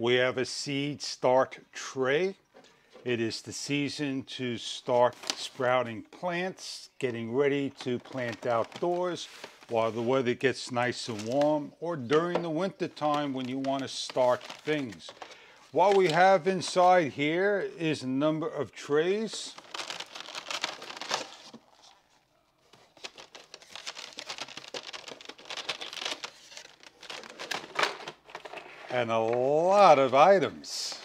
We have a seed start tray. It is the season to start sprouting plants, getting ready to plant outdoors while the weather gets nice and warm or during the winter time when you want to start things. What we have inside here is a number of trays. And a lot of items.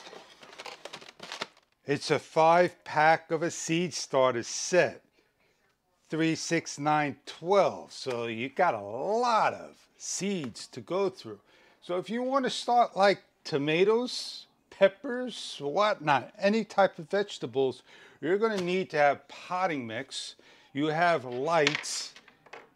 It's a five pack of a seed starter set. Three, six, nine, twelve. So you got a lot of seeds to go through. So if you want to start like tomatoes, peppers, whatnot, any type of vegetables, you're going to need to have potting mix. You have lights,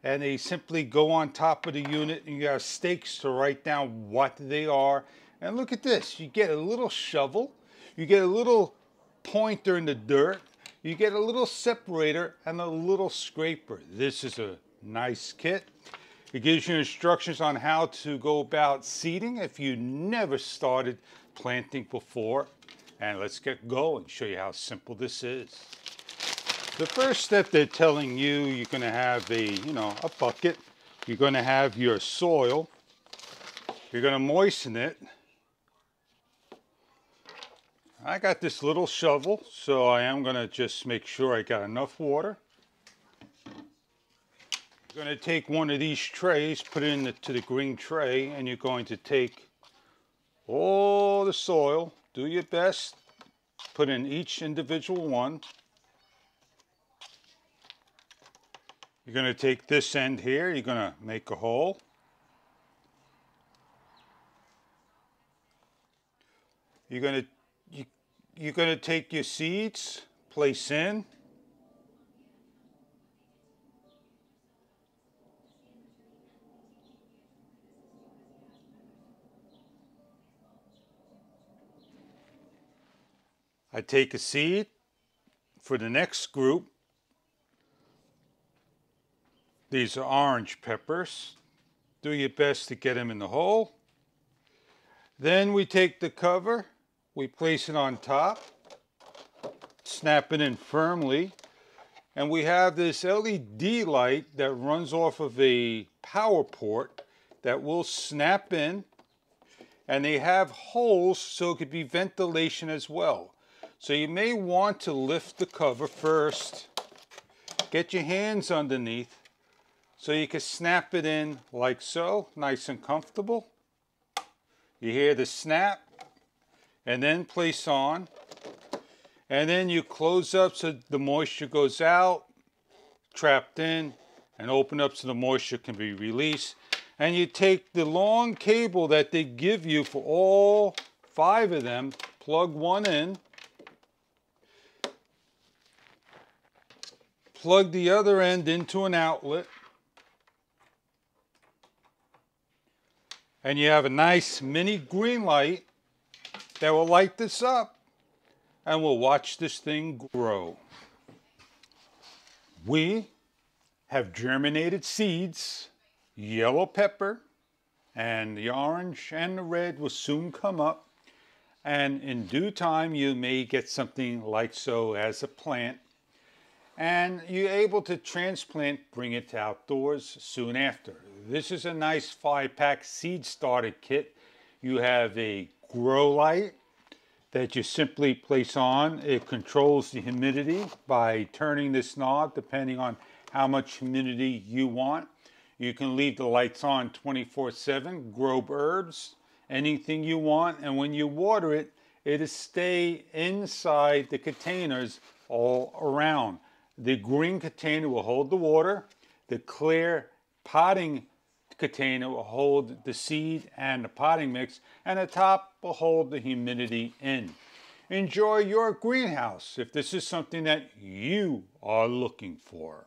and they simply go on top of the unit, and you have stakes to write down what they are. And look at this. You get a little shovel. You get a little pointer in the dirt. You get a little separator and a little scraper. This is a nice kit. It gives you instructions on how to go about seeding if you never started planting before. And let's get going, show you how simple this is. The first step they're telling you, you're gonna have a, you know, a bucket. You're gonna have your soil. You're gonna moisten it. I got this little shovel, so I am gonna just make sure I got enough water. You're gonna take one of these trays, put it into the green tray, and you're going to take all the soil, do your best, put in each individual one. You're going to take this end here, you're going to make a hole. You're going to you, you're going to take your seeds, place in. I take a seed for the next group. These are orange peppers. Do your best to get them in the hole. Then we take the cover, we place it on top, snap it in firmly, and we have this LED light that runs off of a power port that will snap in, and they have holes so it could be ventilation as well. So you may want to lift the cover first, get your hands underneath so you can snap it in like so, nice and comfortable. You hear the snap and then place on and then you close up so the moisture goes out, trapped in and open up so the moisture can be released. And you take the long cable that they give you for all five of them, plug one in, plug the other end into an outlet and you have a nice mini green light that will light this up and we'll watch this thing grow. We have germinated seeds, yellow pepper, and the orange and the red will soon come up. And in due time, you may get something like so as a plant and you're able to transplant, bring it outdoors soon after. This is a nice five pack seed starter kit. You have a grow light that you simply place on. It controls the humidity by turning this knob depending on how much humidity you want. You can leave the lights on 24-7, grow herbs, anything you want, and when you water it, it'll stay inside the containers all around. The green container will hold the water. The clear potting container will hold the seed and the potting mix, and the top will hold the humidity in. Enjoy your greenhouse if this is something that you are looking for.